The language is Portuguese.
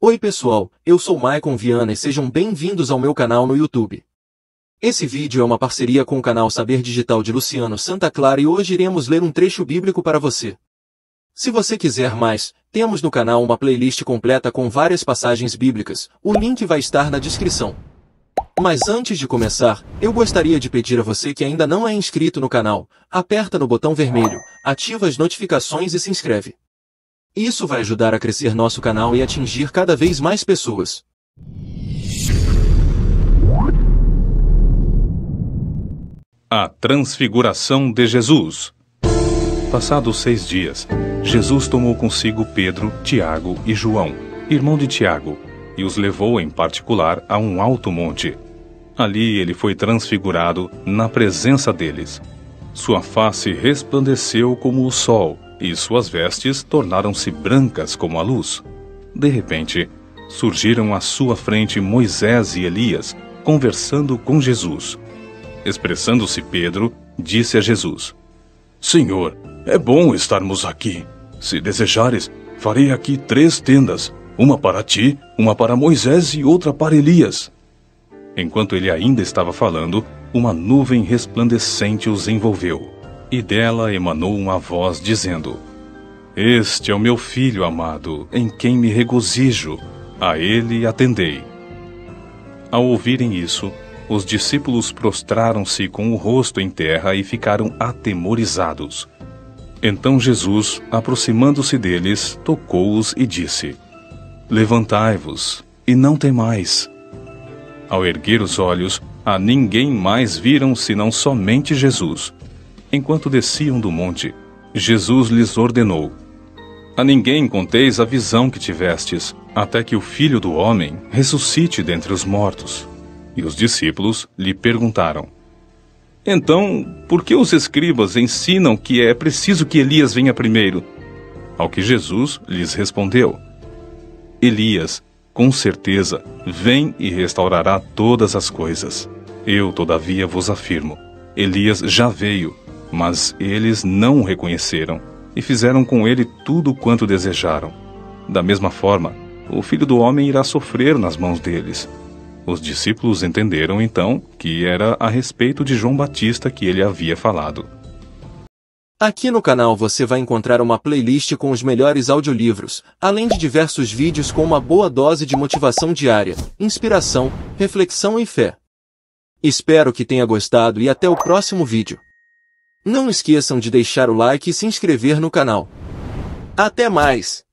Oi pessoal, eu sou Maicon Viana e sejam bem-vindos ao meu canal no YouTube. Esse vídeo é uma parceria com o canal Saber Digital de Luciano Santa Clara e hoje iremos ler um trecho bíblico para você. Se você quiser mais, temos no canal uma playlist completa com várias passagens bíblicas, o link vai estar na descrição. Mas antes de começar, eu gostaria de pedir a você que ainda não é inscrito no canal, aperta no botão vermelho, ativa as notificações e se inscreve. Isso vai ajudar a crescer nosso canal e atingir cada vez mais pessoas. A Transfiguração de Jesus Passados seis dias, Jesus tomou consigo Pedro, Tiago e João, irmão de Tiago, e os levou em particular a um alto monte Ali ele foi transfigurado na presença deles. Sua face resplandeceu como o sol, e suas vestes tornaram-se brancas como a luz. De repente, surgiram à sua frente Moisés e Elias, conversando com Jesus. Expressando-se Pedro, disse a Jesus: Senhor, é bom estarmos aqui. Se desejares, farei aqui três tendas: uma para ti, uma para Moisés e outra para Elias. Enquanto ele ainda estava falando, uma nuvem resplandecente os envolveu, e dela emanou uma voz dizendo: Este é o meu filho amado, em quem me regozijo, a ele atendei. Ao ouvirem isso, os discípulos prostraram-se com o rosto em terra e ficaram atemorizados. Então Jesus, aproximando-se deles, tocou-os e disse: Levantai-vos e não temais. Ao erguer os olhos, a ninguém mais viram senão somente Jesus. Enquanto desciam do monte, Jesus lhes ordenou: A ninguém conteis a visão que tivestes, até que o filho do homem ressuscite dentre os mortos. E os discípulos lhe perguntaram: Então, por que os escribas ensinam que é preciso que Elias venha primeiro? Ao que Jesus lhes respondeu: Elias com certeza, vem e restaurará todas as coisas. Eu, todavia, vos afirmo: Elias já veio, mas eles não o reconheceram e fizeram com ele tudo quanto desejaram. Da mesma forma, o filho do homem irá sofrer nas mãos deles. Os discípulos entenderam então que era a respeito de João Batista que ele havia falado. Aqui no canal você vai encontrar uma playlist com os melhores audiolivros, além de diversos vídeos com uma boa dose de motivação diária, inspiração, reflexão e fé. Espero que tenha gostado e até o próximo vídeo. Não esqueçam de deixar o like e se inscrever no canal. Até mais!